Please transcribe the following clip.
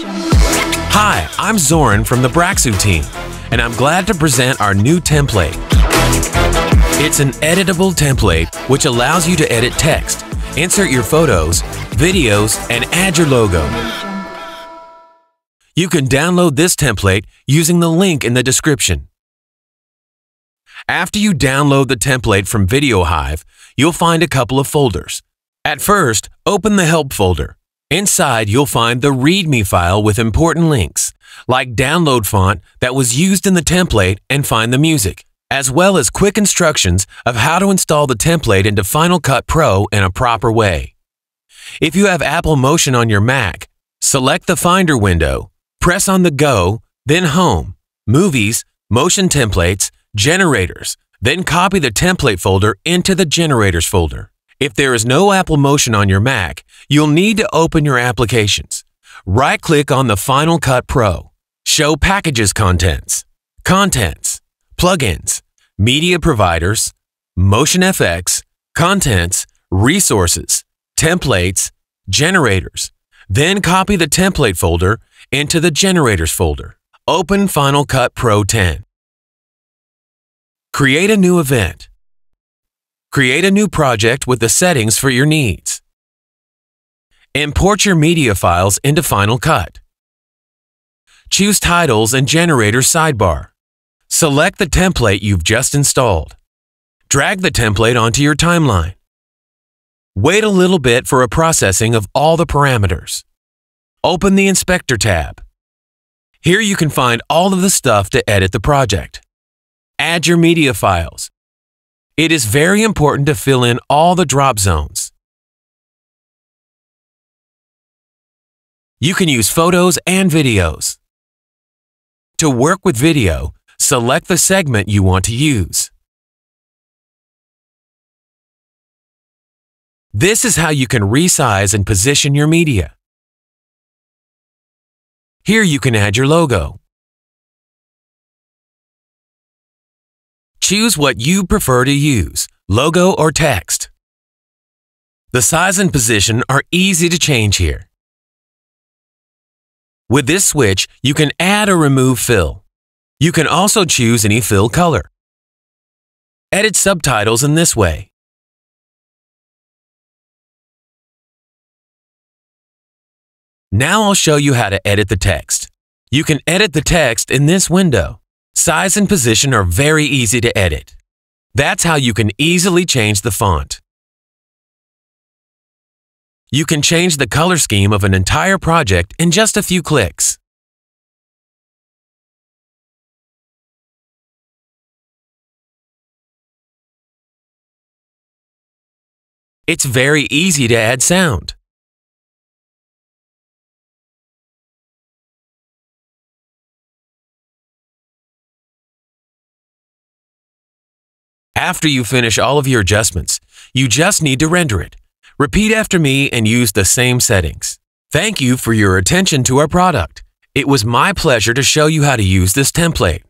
Hi, I'm Zoran from the Braxxu team, and I'm glad to present our new template. It's an editable template which allows you to edit text, insert your photos, videos, and add your logo. You can download this template using the link in the description. After you download the template from VideoHive, you'll find a couple of folders. At first, open the Help folder. Inside, you'll find the README file with important links, like download font that was used in the template and find the music, as well as quick instructions of how to install the template into Final Cut Pro in a proper way. If you have Apple Motion on your Mac, select the Finder window, press on the Go, then Home, Movies, Motion Templates, Generators, then copy the template folder into the Generators folder. If there is no Apple Motion on your Mac, you'll need to open your applications. Right-click on the Final Cut Pro. Show Packages Contents, Contents, Plugins, Media Providers, Motion FX, Contents, Resources, Templates, Generators. Then copy the template folder into the Generators folder. Open Final Cut Pro 10. Create a new event. Create a new project with the settings for your needs. Import your media files into Final Cut. Choose Titles and Generator sidebar. Select the template you've just installed. Drag the template onto your timeline. Wait a little bit for a processing of all the parameters. Open the Inspector tab. Here you can find all of the stuff to edit the project. Add your media files. It is very important to fill in all the drop zones. You can use photos and videos. To work with video, select the segment you want to use. This is how you can resize and position your media. Here you can add your logo. Choose what you prefer to use, logo or text. The size and position are easy to change here. With this switch, you can add or remove fill. You can also choose any fill color. Edit subtitles in this way. Now I'll show you how to edit the text. You can edit the text in this window. Size and position are very easy to edit. That's how you can easily change the font. You can change the color scheme of an entire project in just a few clicks. It's very easy to add sound. After you finish all of your adjustments, you just need to render it. Repeat after me and use the same settings. Thank you for your attention to our product. It was my pleasure to show you how to use this template.